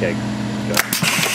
Okay.